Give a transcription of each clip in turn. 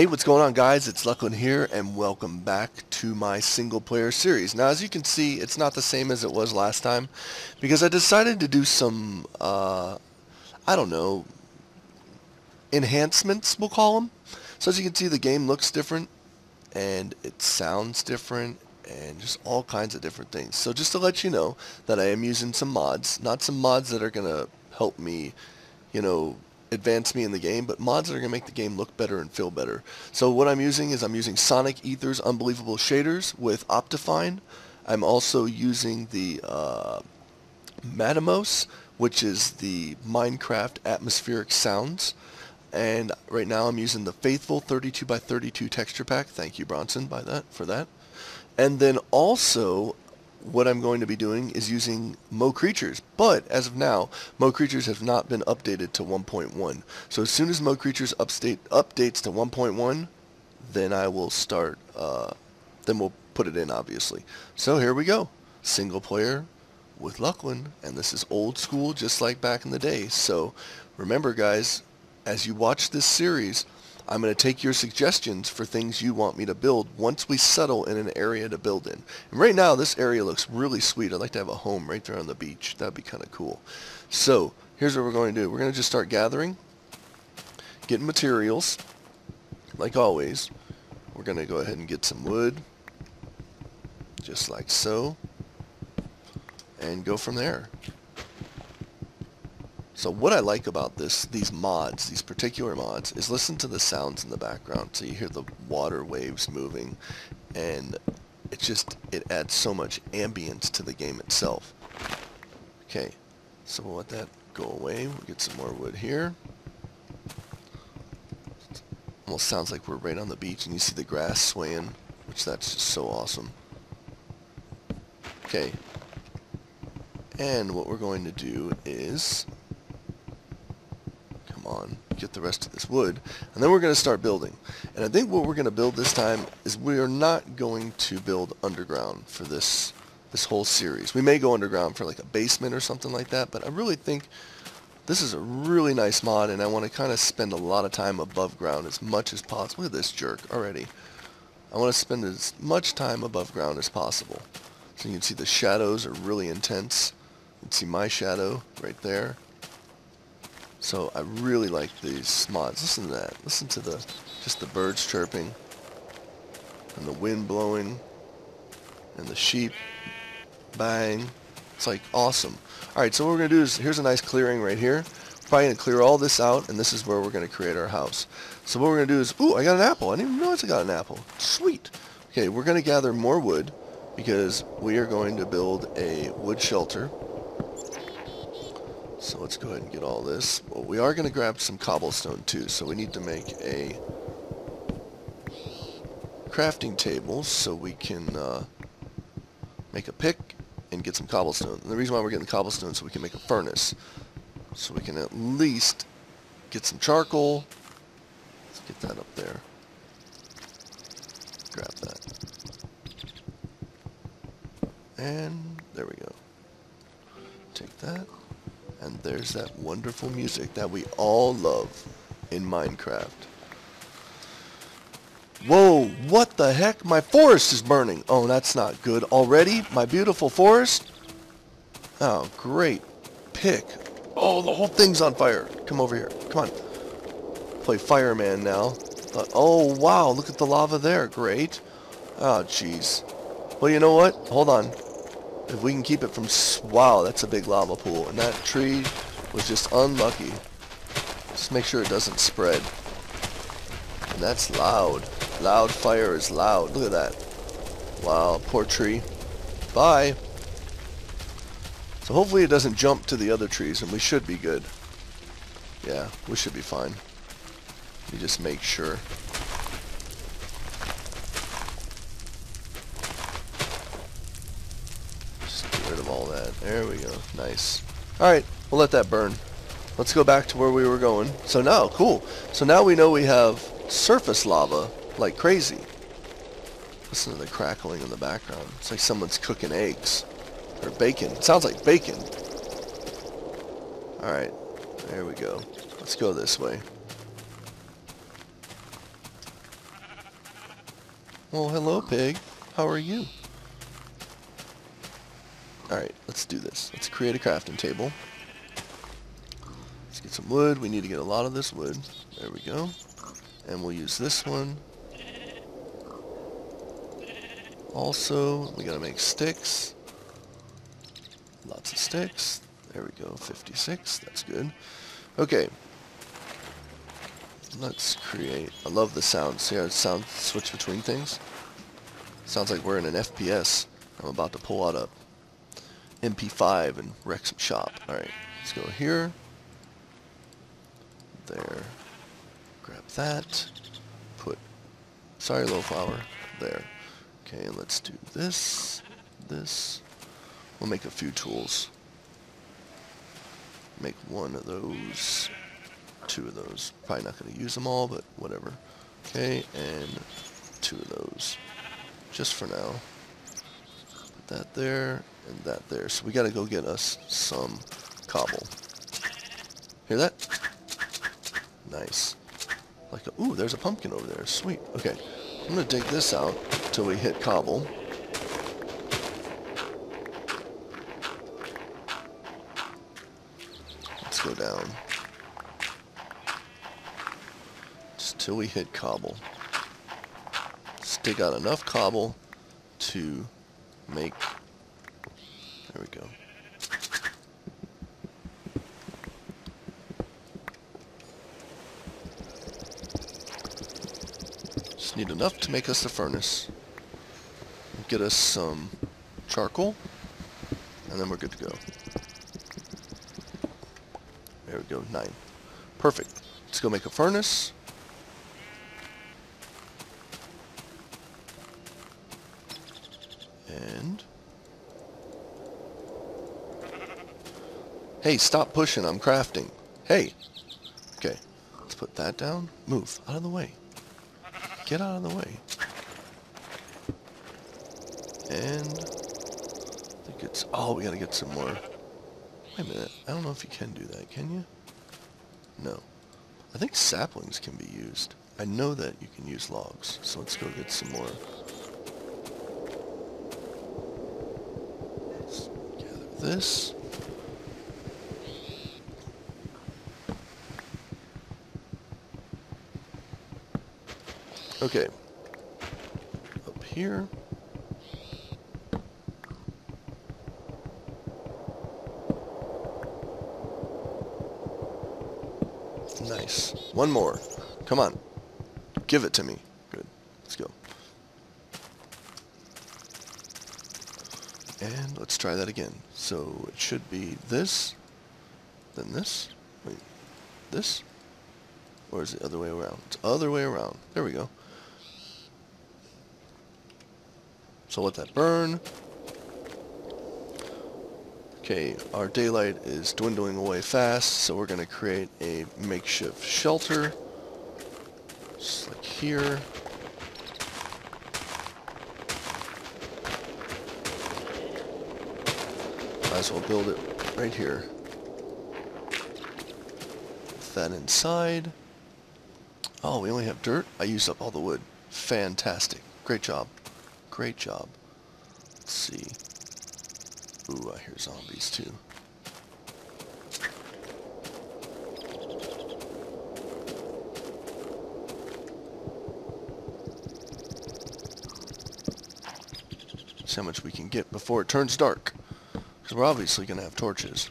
Hey, what's going on guys? It's Luclin here and welcome back to my single player series. Now as you can see, it's not the same as it was last time because I decided to do some, uh, I don't know, enhancements we'll call them. So as you can see the game looks different and it sounds different and just all kinds of different things. So just to let you know that I am using some mods, not some mods that are going to help me, you know, advance me in the game, but mods that are going to make the game look better and feel better. So what I'm using is I'm using Sonic Ether's Unbelievable Shaders with Optifine. I'm also using the uh, Matamos, which is the Minecraft atmospheric sounds. And right now I'm using the Faithful 32 by 32 texture pack. Thank you, Bronson, by that for that. And then also what I'm going to be doing is using Mo Creatures. But as of now, Mo Creatures have not been updated to 1.1. So as soon as Mo Creatures update, updates to 1.1, then I will start, uh, then we'll put it in obviously. So here we go. Single player with Luclin. And this is old school just like back in the day. So remember guys, as you watch this series, I'm going to take your suggestions for things you want me to build once we settle in an area to build in. And right now, this area looks really sweet. I'd like to have a home right there on the beach. That'd be kind of cool. So here's what we're going to do. We're going to just start gathering, getting materials, like always. We're going to go ahead and get some wood, just like so, and go from there. So what I like about this, these mods, these particular mods, is listen to the sounds in the background. So you hear the water waves moving, and it just, it adds so much ambience to the game itself. Okay, so we'll let that go away. We'll get some more wood here. Almost sounds like we're right on the beach, and you see the grass swaying, which that's just so awesome. Okay, and what we're going to do is get the rest of this wood, and then we're going to start building. And I think what we're going to build this time is we are not going to build underground for this this whole series. We may go underground for like a basement or something like that, but I really think this is a really nice mod, and I want to kind of spend a lot of time above ground as much as possible. Look at this jerk already. I want to spend as much time above ground as possible. So you can see the shadows are really intense. You can see my shadow right there. So I really like these mods. Listen to that. Listen to the just the birds chirping and the wind blowing and the sheep bang. It's like awesome. Alright, so what we're going to do is, here's a nice clearing right here. Probably going to clear all this out, and this is where we're going to create our house. So what we're going to do is, ooh, I got an apple. I didn't even realize I got an apple. Sweet. Okay, we're going to gather more wood because we are going to build a wood shelter so let's go ahead and get all this. Well, we are going to grab some cobblestone too, so we need to make a crafting table so we can uh, make a pick and get some cobblestone. And the reason why we're getting the cobblestone is so we can make a furnace. So we can at least get some charcoal. Let's get that up there. Grab that. And there we go. Take that. And there's that wonderful music that we all love in Minecraft. Whoa, what the heck? My forest is burning. Oh, that's not good. Already? My beautiful forest? Oh, great. Pick. Oh, the whole thing's on fire. Come over here. Come on. Play fireman now. Uh, oh, wow. Look at the lava there. Great. Oh, jeez. Well, you know what? Hold on. If we can keep it from... Wow, that's a big lava pool. And that tree was just unlucky. Just make sure it doesn't spread. And that's loud. Loud fire is loud. Look at that. Wow, poor tree. Bye. So hopefully it doesn't jump to the other trees, and we should be good. Yeah, we should be fine. Me just make sure. There we go. Nice. Alright, we'll let that burn. Let's go back to where we were going. So now, cool. So now we know we have surface lava like crazy. Listen to the crackling in the background. It's like someone's cooking eggs. Or bacon. It sounds like bacon. Alright, there we go. Let's go this way. Well, hello, pig. How are you? Alright, let's do this. Let's create a crafting table. Let's get some wood. We need to get a lot of this wood. There we go. And we'll use this one. Also, we gotta make sticks. Lots of sticks. There we go, 56. That's good. Okay. Let's create... I love the sound. See how it sound switch between things? Sounds like we're in an FPS. I'm about to pull out a MP5 and wreck some shop. Alright, let's go here. There. Grab that. Put cellular flower there. Okay, and let's do this, this. We'll make a few tools. Make one of those, two of those. Probably not going to use them all, but whatever. Okay, and two of those. Just for now. Put that there, and that there. So we got to go get us some cobble. Hear that? Nice. Like, a, ooh, there's a pumpkin over there. Sweet. Okay, I'm to dig this out until we hit cobble. Let's go down. Just till we hit cobble. Stick out enough cobble to make... There we go. Just need enough to make us a furnace. Get us some charcoal, and then we're good to go. There we go, nine. Perfect. Let's go make a furnace. And... Hey, stop pushing, I'm crafting. Hey! Okay, let's put that down. Move, out of the way. Get out of the way. And... I think it's... Oh, we gotta get some more... Wait a minute, I don't know if you can do that, can you? No. I think saplings can be used. I know that you can use logs, so let's go get some more. Let's gather this. Okay. Up here. Nice. One more. Come on. Give it to me. Good. Let's go. And let's try that again. So it should be this, then this. Wait, this? Or is it the other way around? It's other way around. There we go. So let that burn. Okay, our daylight is dwindling away fast, so we're going to create a makeshift shelter. Just like here. Might as well build it right here. With that inside. Oh, we only have dirt? I used up all the wood. Fantastic. Great job. Great job. Let's see. Ooh, I hear zombies too. See how much we can get before it turns dark. Because we're obviously going to have torches.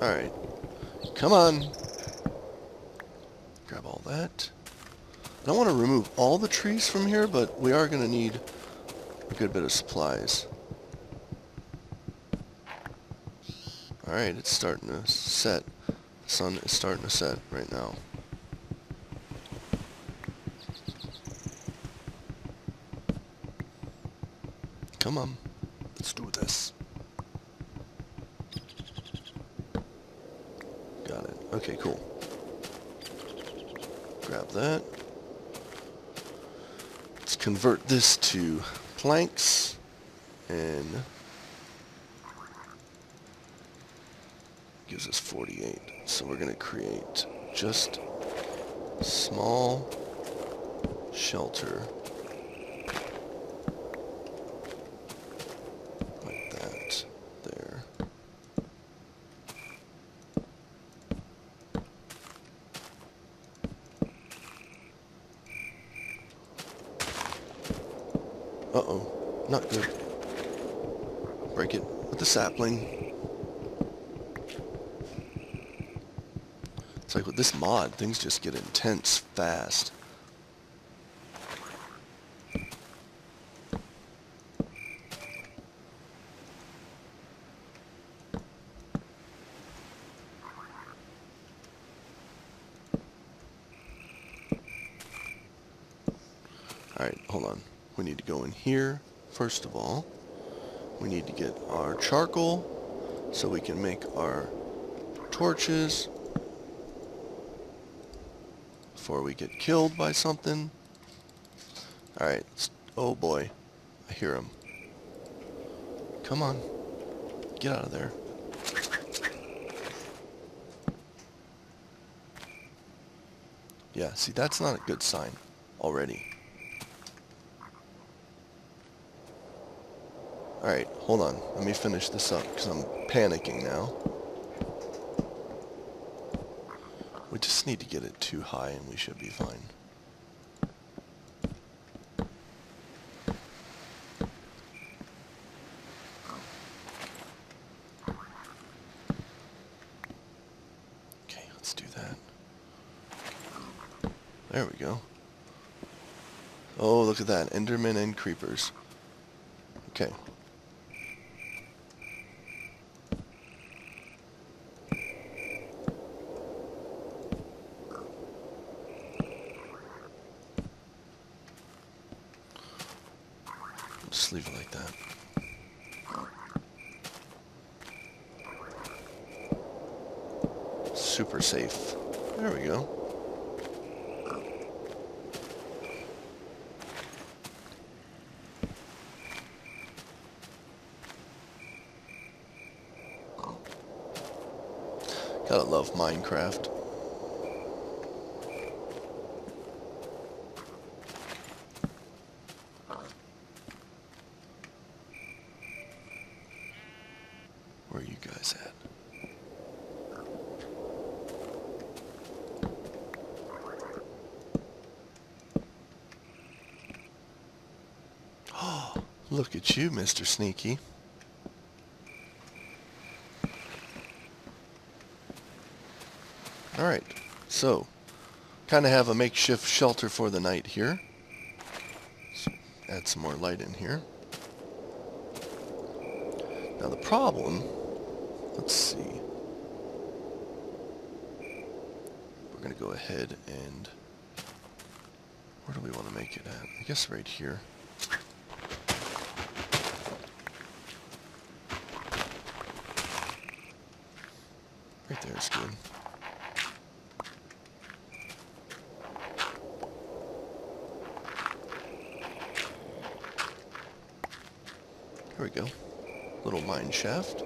Alright. Come on. Grab all that. I don't want to remove all the trees from here, but we are going to need a good bit of supplies. Alright, it's starting to set. The sun is starting to set right now. Come on. Let's do this. Got it. Okay, cool. Grab that. Let's convert this to planks and gives us 48. So we're going to create just small shelter like that there. Uh-oh, not good. Break it with the sapling. It's like with this mod, things just get intense fast. Alright, hold on. We need to go in here, first of all. We need to get our charcoal so we can make our torches before we get killed by something. Alright, oh boy, I hear him. Come on, get out of there. Yeah, see, that's not a good sign already. Alright, hold on. Let me finish this up, because I'm panicking now. We just need to get it too high, and we should be fine. Okay, let's do that. There we go. Oh, look at that. Endermen and creepers. Okay. Just leave it like that. Super safe. There we go. Gotta love Minecraft. Where are you guys at? Oh, look at you, Mr. Sneaky. Alright, so, kind of have a makeshift shelter for the night here. Let's add some more light in here. Now the problem, let's see. We're going to go ahead and, where do we want to make it at? I guess right here. Right there is good. There we go. Little mine shaft.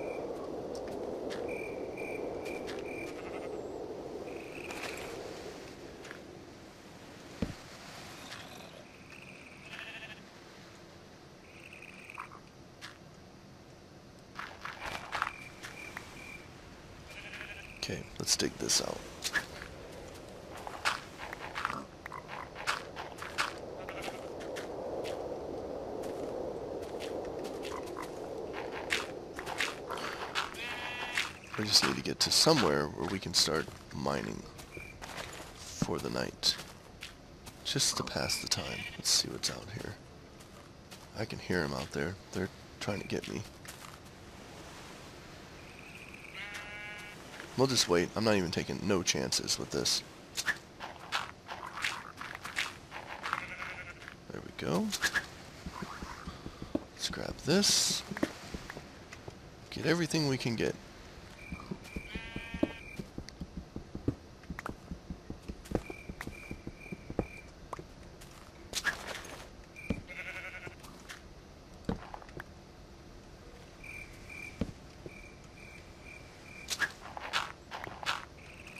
Okay, let's dig this out. We just need to get to somewhere where we can start mining for the night. Just to pass the time. Let's see what's out here. I can hear them out there. They're trying to get me. We'll just wait. I'm not even taking no chances with this. There we go. Let's grab this. Get everything we can get.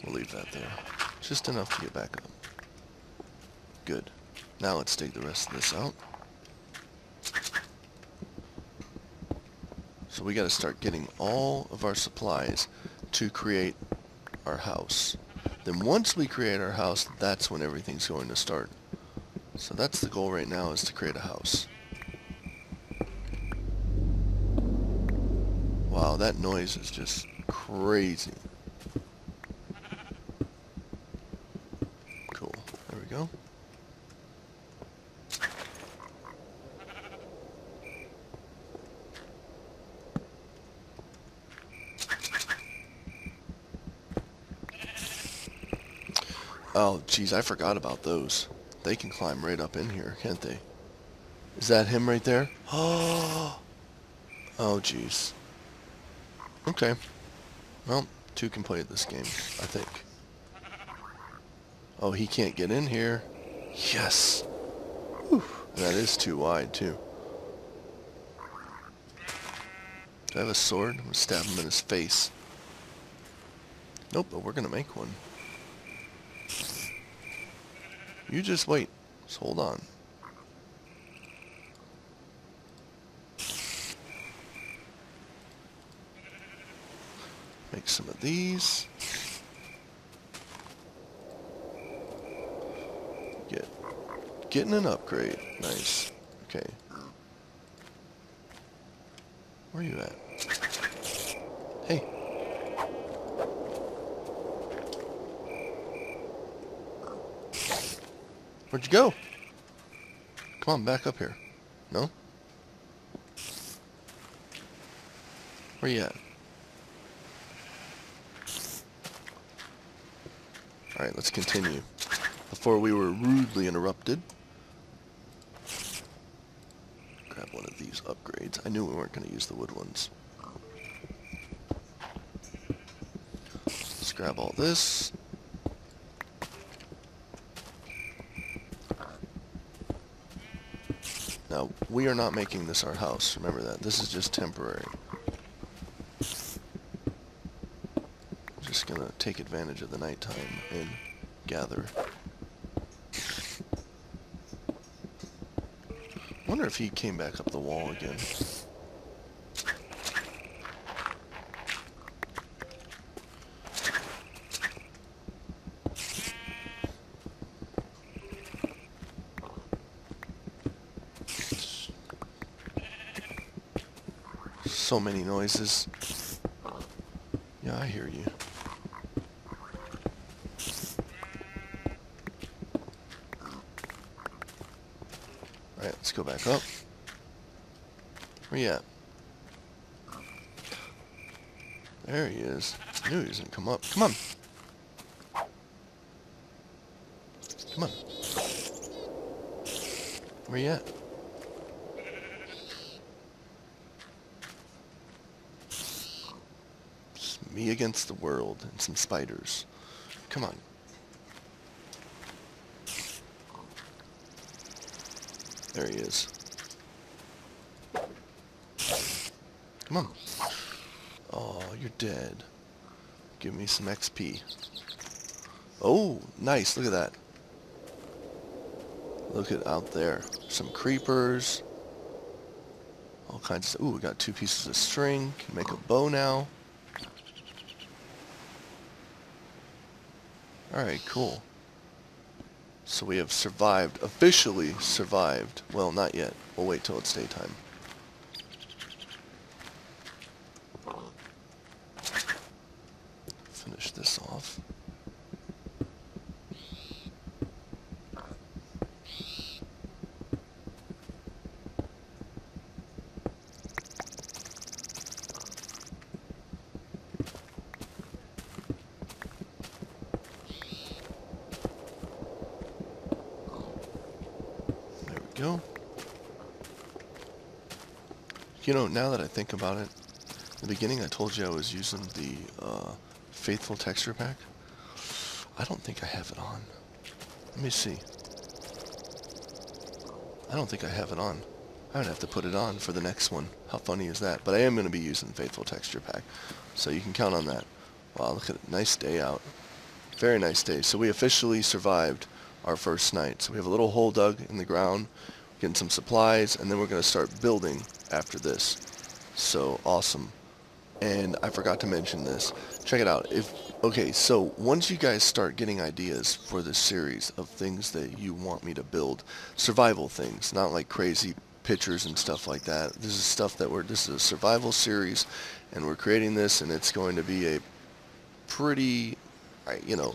We'll leave that there. Just enough to get back up. Good. Now let's dig the rest of this out. So we got to start getting all of our supplies to create our house. Then once we create our house, that's when everything's going to start. So that's the goal right now is to create a house. Wow, that noise is just crazy. Cool. There we go. Oh, geez, I forgot about those. They can climb right up in here, can't they? Is that him right there? Oh, oh, jeez. Okay. Well, two can play this game, I think. Oh, he can't get in here. Yes. Whew. That is too wide, too. Do I have a sword? I'm going to stab him in his face. Nope, but we're going to make one. You just wait. Just hold on. Make some of these. Get getting an upgrade. Nice. Okay. Where are you at? Hey. Where'd you go? Come on, back up here. No? Where you at? Alright, let's continue. Before we were rudely interrupted. Grab one of these upgrades. I knew we weren't going to use the wood ones. Let's grab all this. Now, we are not making this our house. Remember that. This is just temporary. Just gonna take advantage of the nighttime and gather. wonder if he came back up the wall again. So many noises. Yeah, I hear you. Alright, let's go back up. Where you at? There he is. I knew he was gonna come up. Come on. Come on. Where you at? Me against the world and some spiders. Come on. There he is. Come on. Oh, you're dead. Give me some XP. Oh, nice. Look at that. Look at out there. Some creepers. All kinds of... Ooh, we got two pieces of string. Can make a bow now. Alright, cool. So we have survived, officially survived. Well, not yet. We'll wait till it's daytime. Finish this off. There we go. You know, now that I think about it, in the beginning I told you I was using the uh, Faithful Texture Pack. I don't think I have it on. Let me see. I don't think I have it on. I would have to put it on for the next one. How funny is that? But I am going to be using Faithful Texture Pack, so you can count on that. Wow, look at it. Nice day out. Very nice day. So we officially survived our first night. So we have a little hole dug in the ground, getting some supplies, and then we're going to start building after this. So awesome. And I forgot to mention this. Check it out. If Okay, so once you guys start getting ideas for this series of things that you want me to build, survival things, not like crazy pictures and stuff like that. This is stuff that we're, this is a survival series, and we're creating this, and it's going to be a pretty, you know,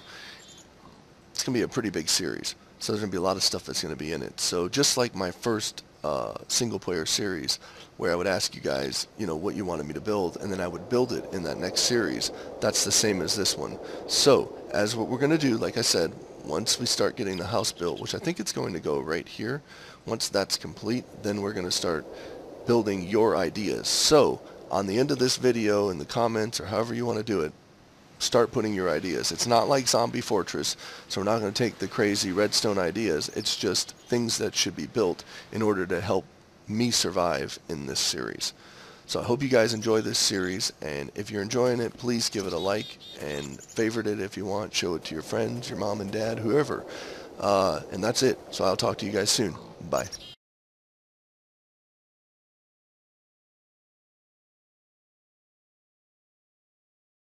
it's going to be a pretty big series. So there's going to be a lot of stuff that's going to be in it. So just like my first uh, single player series where I would ask you guys, you know, what you wanted me to build, and then I would build it in that next series. That's the same as this one. So, as what we're going to do, like I said, once we start getting the house built, which I think it's going to go right here, once that's complete, then we're going to start building your ideas. So, on the end of this video, in the comments, or however you want to do it, start putting your ideas. It's not like Zombie Fortress, so we're not going to take the crazy redstone ideas. It's just things that should be built in order to help me survive in this series. So I hope you guys enjoy this series, and if you're enjoying it, please give it a like and favorite it if you want. Show it to your friends, your mom and dad, whoever. Uh, and that's it. So I'll talk to you guys soon. Bye.